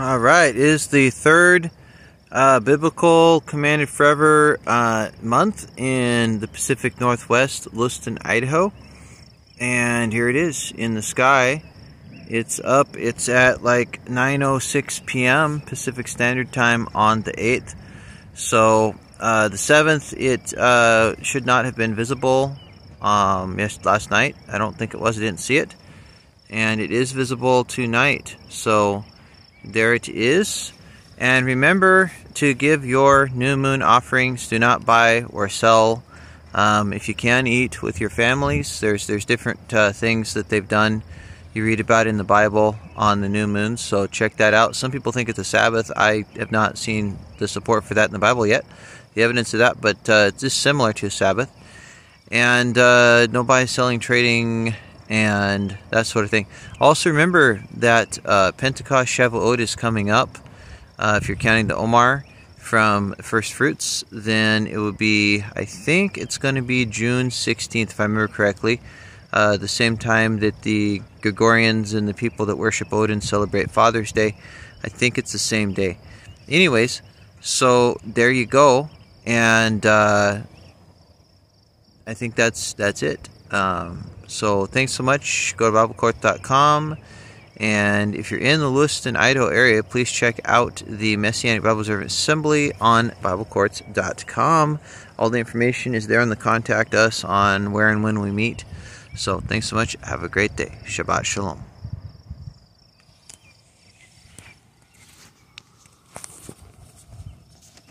All right, it is the third uh, biblical commanded forever uh, month in the Pacific Northwest, Lewiston, Idaho. And here it is in the sky. It's up, it's at like 9.06 p.m. Pacific Standard Time on the 8th. So uh, the 7th, it uh, should not have been visible um, yes, last night. I don't think it was, I didn't see it. And it is visible tonight. So there it is. And remember to give your new moon offerings. Do not buy or sell. Um, if you can eat with your families, there's there's different uh, things that they've done. You read about in the Bible on the new moons, so check that out. Some people think it's a Sabbath. I have not seen the support for that in the Bible yet, the evidence of that, but uh, it's similar to a Sabbath. And uh, no buy, selling, trading, and that sort of thing. Also, remember that uh, Pentecost Shavuot is coming up. Uh, if you're counting the Omer from First Fruits, then it would be, I think it's going to be June 16th, if I remember correctly. Uh, the same time that the Gregorians and the people that worship Odin celebrate Father's Day. I think it's the same day. Anyways, so there you go, and uh, I think that's that's it. Um, so thanks so much. Go to BibleCourts.com. And if you're in the Lewiston, Idaho area, please check out the Messianic Bible Observant Assembly on BibleCourts.com. All the information is there on the contact us on where and when we meet. So thanks so much. Have a great day. Shabbat Shalom.